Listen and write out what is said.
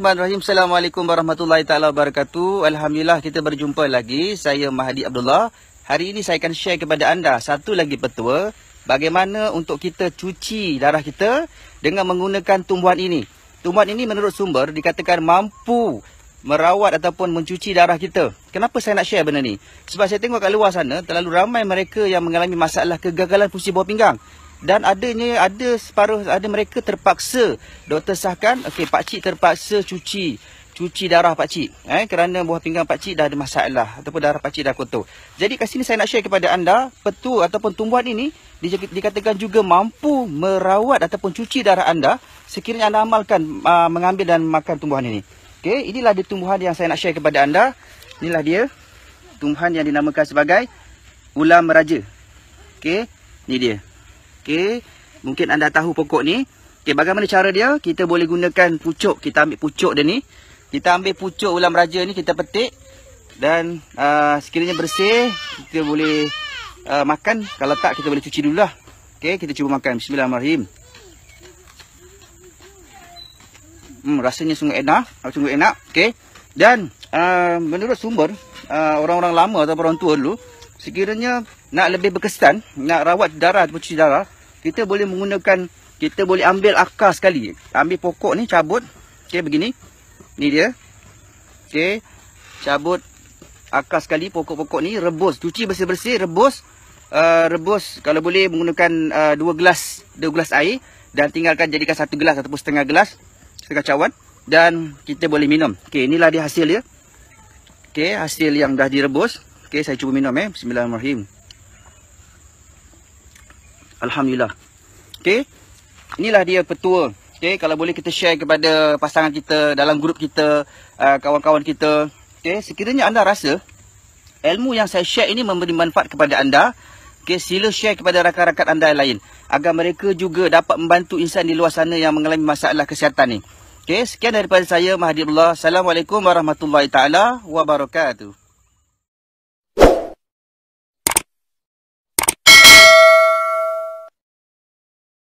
Bismillahirrahmanirrahim. Assalamualaikum warahmatullahi taala wabarakatuh. Alhamdulillah kita berjumpa lagi. Saya Mahdi Abdullah. Hari ini saya akan share kepada anda satu lagi petua bagaimana untuk kita cuci darah kita dengan menggunakan tumbuhan ini. Tumbuhan ini menurut sumber dikatakan mampu merawat ataupun mencuci darah kita. Kenapa saya nak share benda ni? Sebab saya tengok kat luar sana terlalu ramai mereka yang mengalami masalah kegagalan fungsi bawah pinggang dan adanya ada separuh ada mereka terpaksa doktor sahkan okey pak cik terpaksa cuci cuci darah pak cik eh kerana buah pinggang pak cik dah ada masalah ataupun darah pak cik dah kotor. Jadi kat sini saya nak share kepada anda petu ataupun tumbuhan ini dikatakan juga mampu merawat ataupun cuci darah anda sekiranya anda amalkan uh, mengambil dan makan tumbuhan ini. Okey, inilah dia tumbuhan yang saya nak share kepada anda. Inilah dia tumbuhan yang dinamakan sebagai ulam raja. Okey, ni dia. Okey, mungkin anda tahu pokok ni. Okey, bagaimana cara dia? Kita boleh gunakan pucuk. Kita ambil pucuk dia ni. Kita ambil pucuk ulam raja ni, kita petik. Dan uh, sekiranya bersih, kita boleh uh, makan. Kalau tak, kita boleh cuci dulu lah. Okey, kita cuba makan. Bismillahirrahmanirrahim. Hmm, rasanya sungguh enak. Sungguh enak. Okey. Dan uh, menurut sumber, orang-orang uh, lama atau orang tua dulu, sekiranya nak lebih berkesan, nak rawat darah cuci darah, kita boleh menggunakan, kita boleh ambil akar sekali. Ambil pokok ni, cabut. Okey, begini. Ni dia. Okey. Cabut akar sekali pokok-pokok ni, rebus. Cuci bersih-bersih, rebus. Uh, rebus, kalau boleh menggunakan uh, dua gelas, dua gelas air. Dan tinggalkan jadikan satu gelas ataupun setengah gelas. Setengah cawan. Dan kita boleh minum. Okey, inilah dia hasil dia. Okey, hasil yang dah direbus. Okey, saya cuba minum eh. Bismillahirrahmanirrahim. Alhamdulillah. Okey. Inilah dia petua. Okey, kalau boleh kita share kepada pasangan kita dalam grup kita, uh, kawan-kawan uh, kita. Okey, sekiranya anda rasa ilmu yang saya share ini memberi manfaat kepada anda, okey, sila share kepada rakan-rakan anda yang lain agar mereka juga dapat membantu insan di luar sana yang mengalami masalah kesihatan ni. Okey, sekian daripada saya Mahdi Assalamualaikum warahmatullahi taala wabarakatuh.